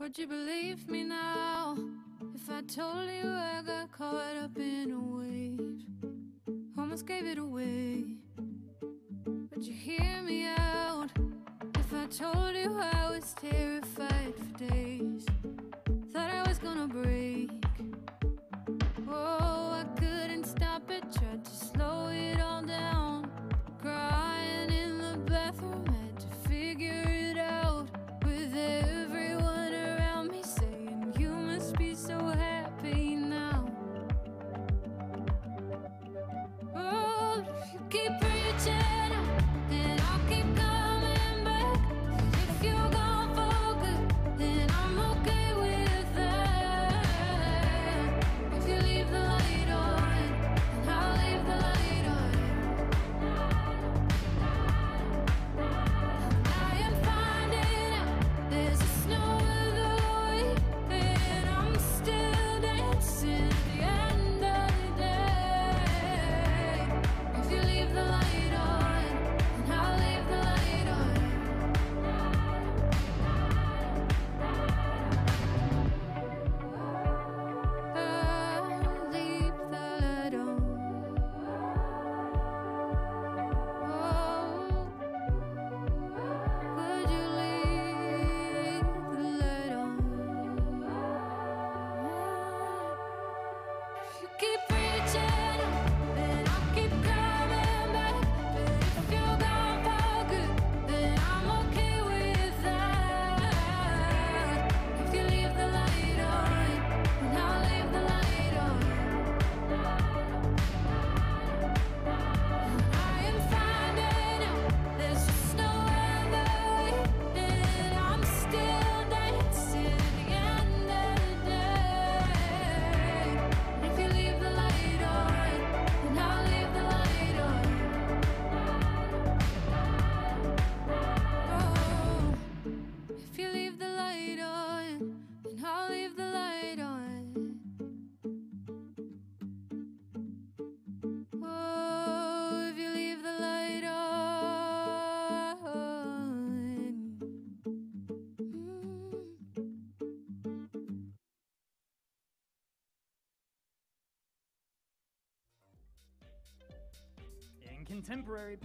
Would you believe me now if I told you I got caught up in a wave? Almost gave it away. Would you hear me out if I told you I was terrified for days? contemporary